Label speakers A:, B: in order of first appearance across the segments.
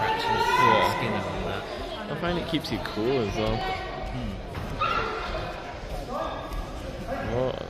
A: scratches yeah. skin and all that. I find it keeps you cool as well. Hmm.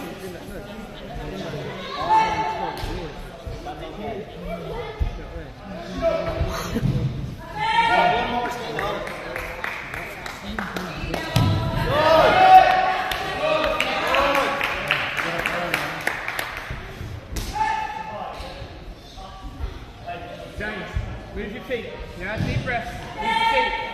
A: James, move your feet. Now deep breath. Move your feet.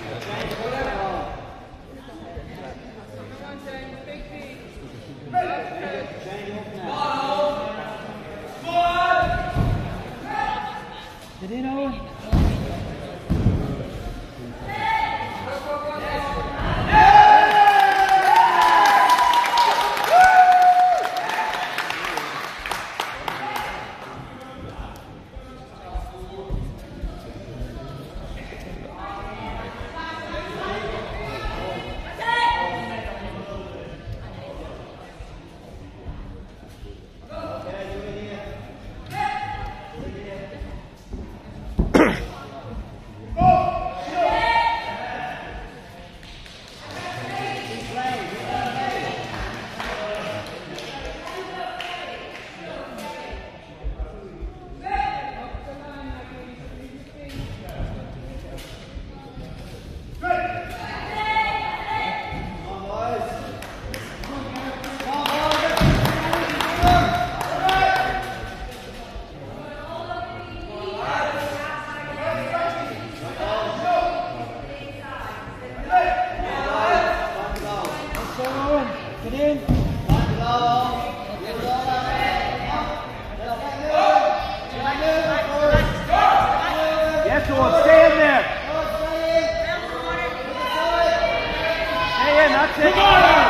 A: Thank you. on, stay in there. Stay in, that's it.